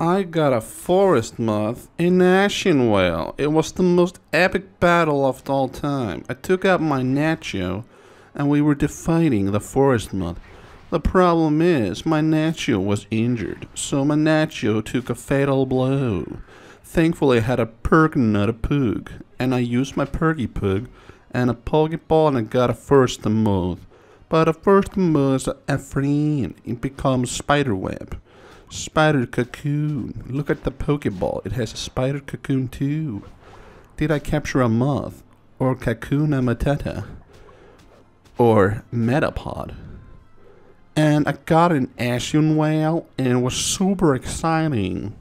I got a forest moth in Ashenvale. It was the most epic battle of all time. I took out my Nacho and we were defeating the forest moth. The problem is, my Nacho was injured, so my Nacho took a fatal blow. Thankfully, I had a perk, not a pug, and I used my perky pug and a Pokeball and I got a first moth. But a first moth is a friend. It becomes spiderweb. Spider cocoon. Look at the Pokeball. It has a spider cocoon too. Did I capture a moth? Or Kakuna Matata? Or Metapod? And I got an Ashenvale and it was super exciting.